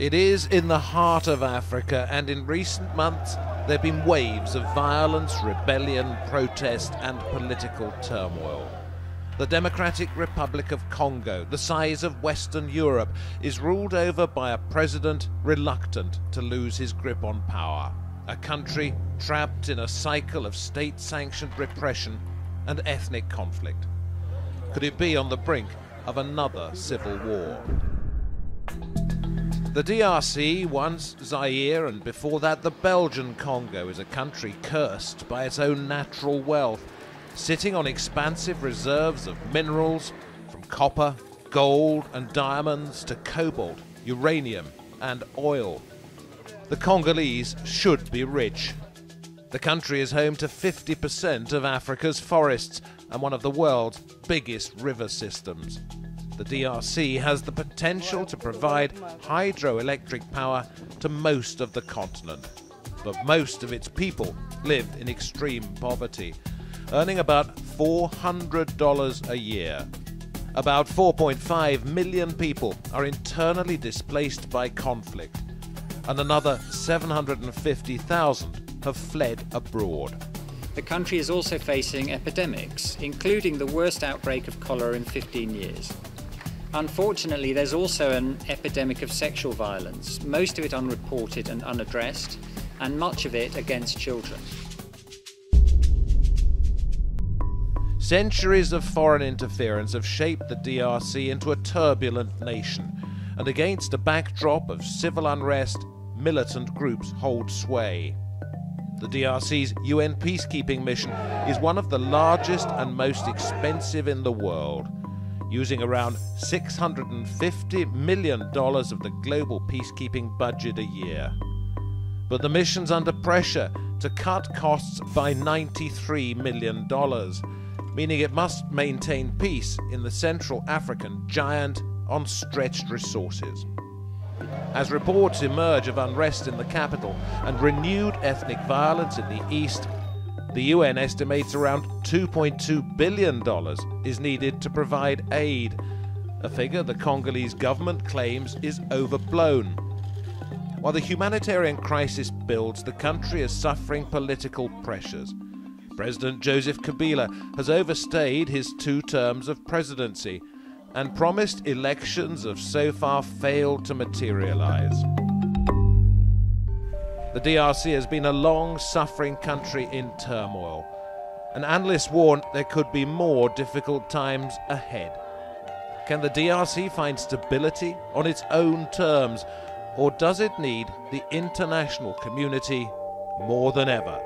It is in the heart of Africa, and in recent months there have been waves of violence, rebellion, protest, and political turmoil. The Democratic Republic of Congo, the size of Western Europe, is ruled over by a president reluctant to lose his grip on power. A country trapped in a cycle of state sanctioned repression and ethnic conflict. Could it be on the brink of another civil war? The DRC, once Zaire, and before that the Belgian Congo, is a country cursed by its own natural wealth, sitting on expansive reserves of minerals from copper, gold, and diamonds to cobalt, uranium, and oil. The Congolese should be rich. The country is home to 50% of Africa's forests and one of the world's biggest river systems the DRC has the potential to provide hydroelectric power to most of the continent. But most of its people live in extreme poverty, earning about $400 a year. About 4.5 million people are internally displaced by conflict, and another 750,000 have fled abroad. The country is also facing epidemics, including the worst outbreak of cholera in 15 years. Unfortunately, there's also an epidemic of sexual violence, most of it unreported and unaddressed, and much of it against children. Centuries of foreign interference have shaped the DRC into a turbulent nation, and against a backdrop of civil unrest, militant groups hold sway. The DRC's UN peacekeeping mission is one of the largest and most expensive in the world using around $650 million of the global peacekeeping budget a year. But the mission's under pressure to cut costs by $93 million, meaning it must maintain peace in the Central African giant on stretched resources. As reports emerge of unrest in the capital and renewed ethnic violence in the east, the UN estimates around $2.2 billion is needed to provide aid, a figure the Congolese government claims is overblown. While the humanitarian crisis builds, the country is suffering political pressures. President Joseph Kabila has overstayed his two terms of presidency and promised elections have so far failed to materialize. The DRC has been a long suffering country in turmoil, and analysts warn there could be more difficult times ahead. Can the DRC find stability on its own terms, or does it need the international community more than ever?